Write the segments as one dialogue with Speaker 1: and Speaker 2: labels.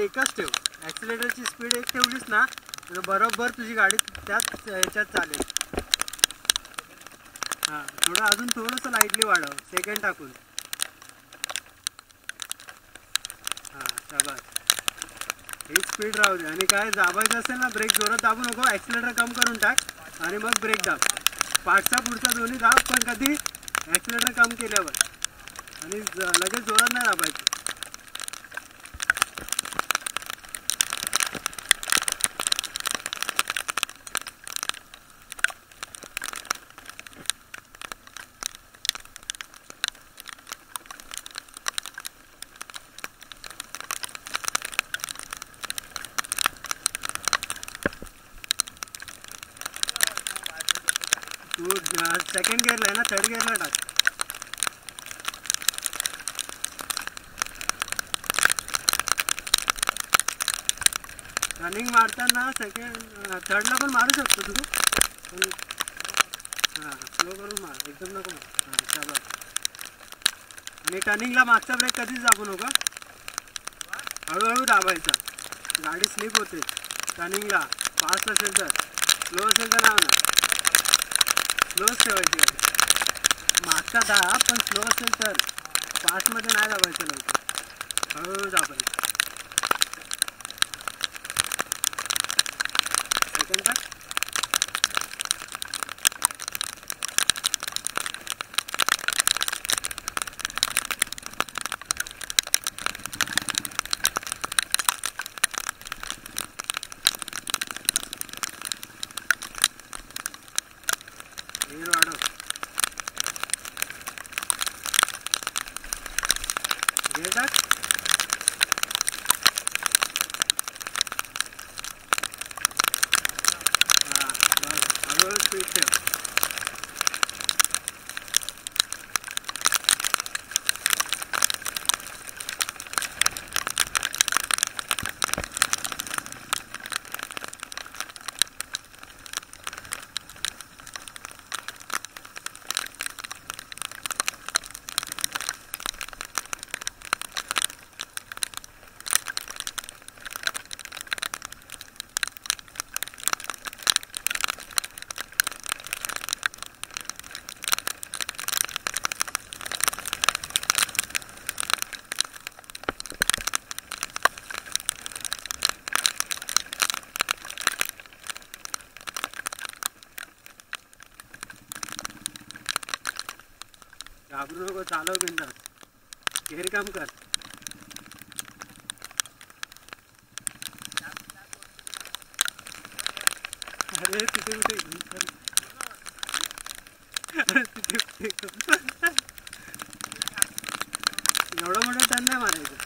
Speaker 1: एकच ठेव. ॲक्सिलेटरची स्पीड एक ठेवलीस ना तर बरोबर तुझी गाडी त्याच ह्याच्यात चालेल. हां थोडं अजून थोडंसं लाईटली वाढव सेकंड टाकून. हां शाबास. ही स्पीड राहू दे. आणि काय दाबायचं असेल ना ब्रेक जोरात दाबू नको ॲक्सिलेटर कम करून टाक. आणि मग ब्रेक दाब. पाठचा पुढचा दोन्ही दाब पण कधी ॲक्सिलेटर कम केल्यावर. आणि लगेच जोरात नाही दाबायचं. सेकंड गिअरला आहे ना थर्ड गिअरला टाक. रनिंग मारताना सेकंड थर्डला पण मारू शकतो तू. पण हां स्लो करून मार. एकदम नको मार. हां आणि टर्निंगला मागचा ब्रेक कधीच दाबू नका. हळूहळू दाबायचा. गाडी स्लिप होते. टर्निंगला फास्ट असेल तर. स्लो असेल तर नाही स्लो स्लोच ठेवायची मागचा दहा पण स्लो असेल तर फास्टमध्ये नाही दाबायचं लवकर हळूहळू दाबायचं. सेकंड घे टाक घाबरू नको चालव बिंदास घेर काम कर. अरे तिथे कुठे? एवढं मोठं टर्न नाही मारायचं.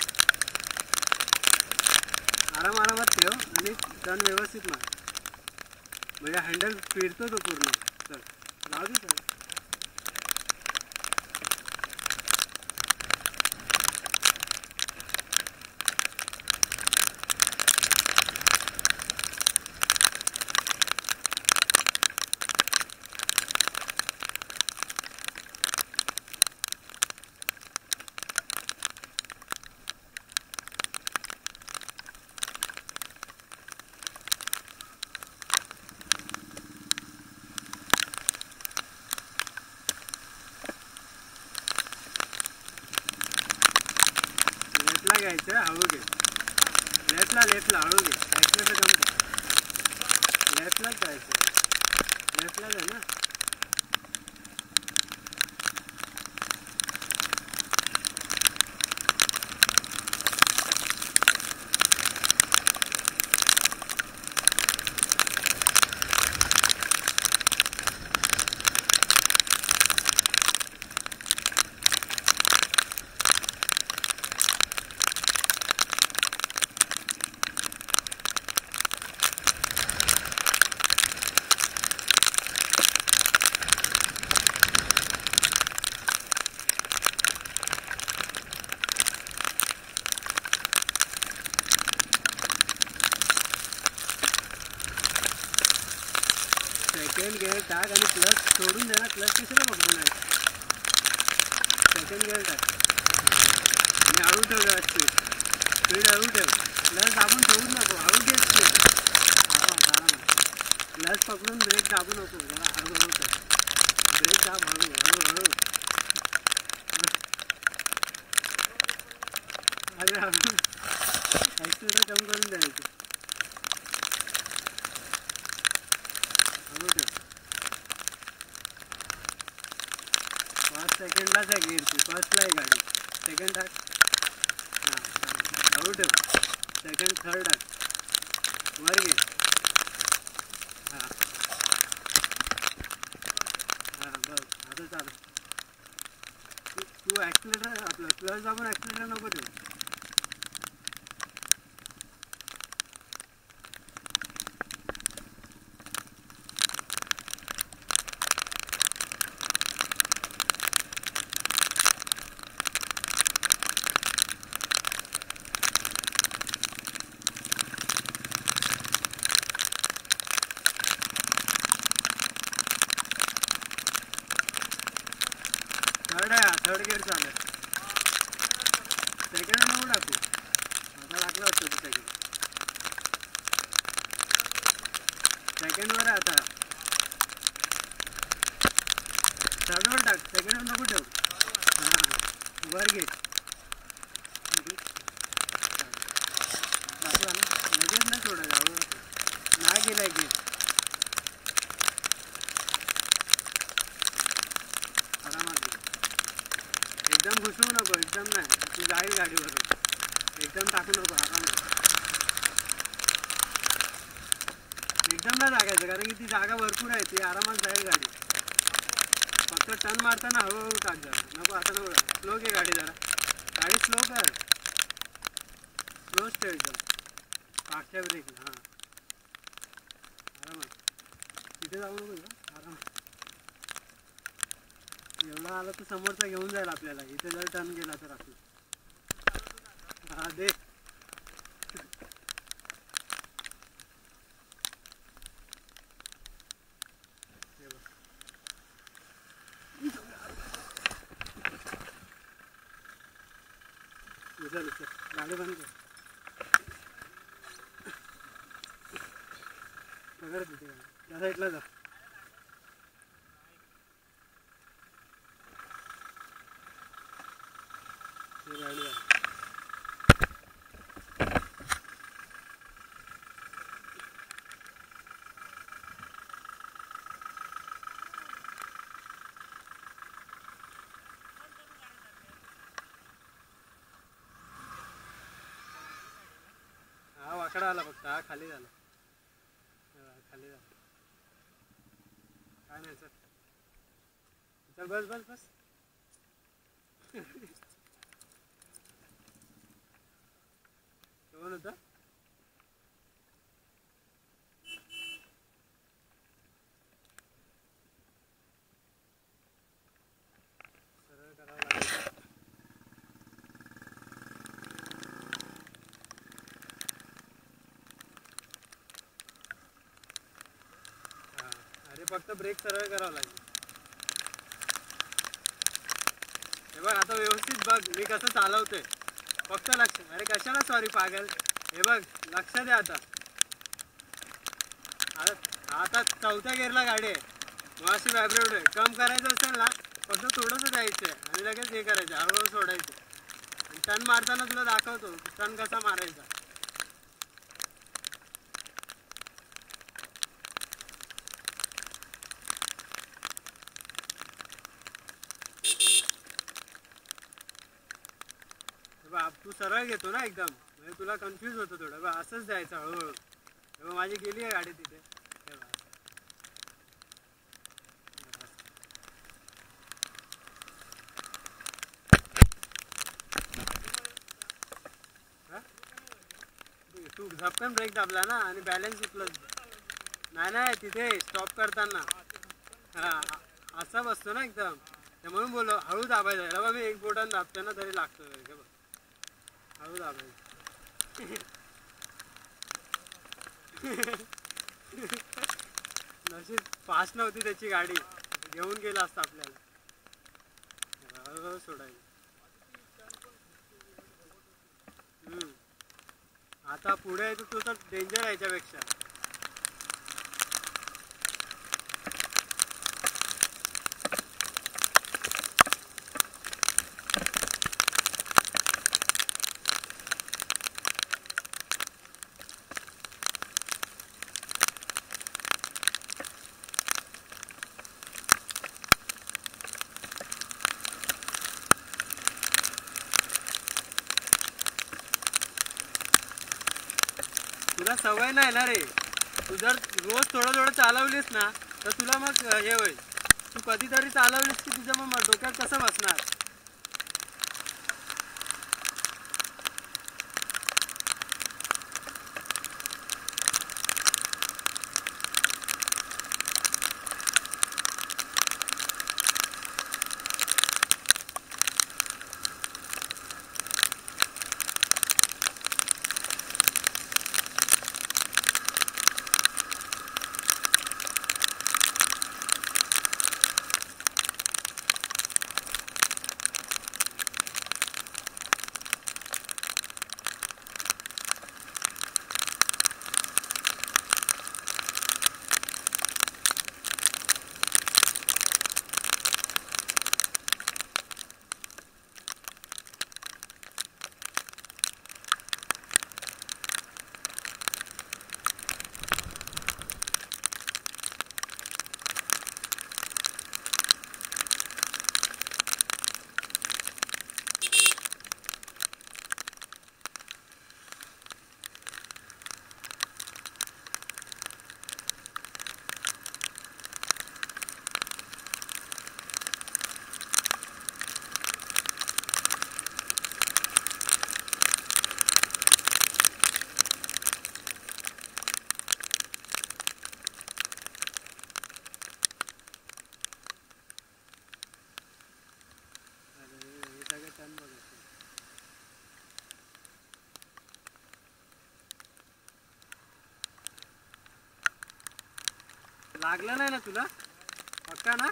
Speaker 1: आराम आरामात ठेव आणि टर्न व्यवस्थित मार. म्हणजे हँडल फिरतो तो पूर्ण. चल, जाऊ दे घ्यायचं हळू घे. लेफ्टला लेफ्टला हळू घे. लेफ्टला कम कर लेफ्टलाच जायचं. लेफ्टला आहे ना? टाक आणि क्लच सोडून देणार. क्लच कशाला बघतो नाही. सेकंड गिअर टाक आणि हळू ठेव व्यवस्थित स्पीड हळू ठेव क्लच दाबून ठेवून नको. हळू घे स्पीड क्लच पकडून ब्रेक दाबू नको. जरा हळू कर. ब्रेक दाब हळू हळू अरे हळू कम करून द्यायचं. हळू ठेव पाच सेकंडलाच आहे गिअर फर्स्टला आहे गाडी सेकंड टाक हां हळू ठेव सेकंड थर्ड टाक वर घे. हां. हां बघ. आता चालू. तू ॲक्सिलेटर आपलं क्लच आपण ॲक्सिलेटर नको ठेवू थर्ड आहे थर्ड गिअर चालू आहे सेकंड नको टाकू आता टाकलं असतं तू सेकंड सेकंडवर आहे आता थर्डवर टाक सेकंडवर नको ठेव. हां वर घे. ना लगेच नाही सोडायचं हळूहळू नाही गेलाय घे आरामात एकदम घुसवू नको एकदम नाही. तू जाईल गाडीवरून. एकदम टाकू नको आराम एकदम नाही? जागायचं कारण की ती जागा भरपूर आहे ती आरामात जाईल गाडी. तर टर्न मारताना हळूहळू टाक जरा नको आता नको. स्लो घे गाडी जरा. गाडी स्लो कर. स्लो स्टेट एकदम. मागच्या ब्रेकला हां. आरामात. तिथे जाऊ नको का आरामात. एवढा आला तर समोरचा घेऊन जाईल आपल्याला. इथे जर टर्न गेला तर आपलं. हां दे हे बघ. उचल उचल गाडी बंद कर पकड तिथे गाडी. त्या साईडला जा आहे. हा वाकडा आला फक्त हा खाली झाला हा, खाली झाला काय नाही सर चल बस बस बस कोण होता? हा, अरे फक्त ब्रेक सरळ करावा लागेल हे बघ आता व्यवस्थित बघ मी कसं चालवतोय. फक्त लक्ष अरे कशाला सॉरी पागल? हे बघ लक्ष दे आता. आता- चौथ्या गेअरला गाडी आहे. मग अशी व्हायब्रेट आहे. कम करायचं असेल ना फक्त थोडंसं द्यायचं आणि लगेच हे करायचं हळूहळू सोडायचं. आणि मारताना तुला दाखवतो टन कसा मारायचा. तू सरळ घेतो ना एकदम. म्हणजे तुला कन्फ्यूज होतं थोडं. बघ असंच द्यायचं हळूहळू. हे माझी गेली आहे गाडी तिथे. तू झपकन ब्रेक दाबला ना आणि बॅलन्स सुटलं नाही नाही तिथे स्टॉप करताना. हा असा बसतो ना एकदम. म्हणून बोललो हळू दाबायचं. आहे बाबा मी एक बोटान दाबतो ना तरी लागतो बघ. हळू नशीब पास नव्हती त्याची गाडी. घेऊन गेला असता आपल्याला. हळूहळू सोडायचं हम्म. आता पुढे तू तर डेंजर आहे याच्यापेक्षा. तुला सवय नाही ना रे. तू जर रोज थोडं थोडं चालवलीस ना तर तुला मग हे होईल. तू कधीतरी चालवलीस की तुझ्या मग डोक्यात कसं बसणार? लागलं नाही ना तुला? पक्का ना?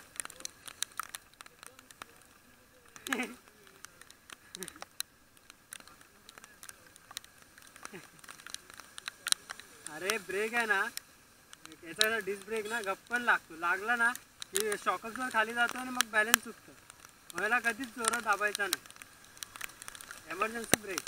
Speaker 1: अरे ब्रेक आहे ना. याचा डिस्क ब्रेक ना गप्पन लागतो. लागला ना की शॉकच खाली जातो आणि मग बॅलन्स चुकतो मला कधीच जोरात दाबायचा नाही. एमर्जन्सी ब्रेक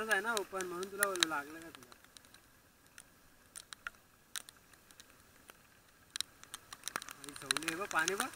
Speaker 1: असंच आहे ना ओपन म्हणून तुला बोललो लागलं का तुला आई सवली आहे बघ पाणी बघ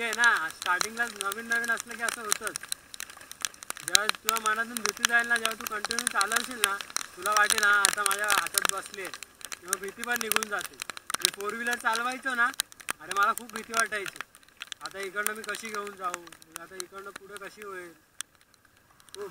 Speaker 1: अरे आहे ना स्टार्टिंगला नवीन नवीन असलं की असं होतंच. जेव्हा तुला मनातून भीती जाईल ना जेव्हा तू कंटिन्यू चालवशील ना तुला वाटेल ना आता माझ्या हातात बसली. आहे तेव्हा भीती पण निघून जाते. मी फोर व्हीलर चालवायचो ना अरे मला खूप भीती वाटायची. आता इकडनं मी कशी घेऊन जाऊ? आता इकडनं पुढे कशी होईल? खूप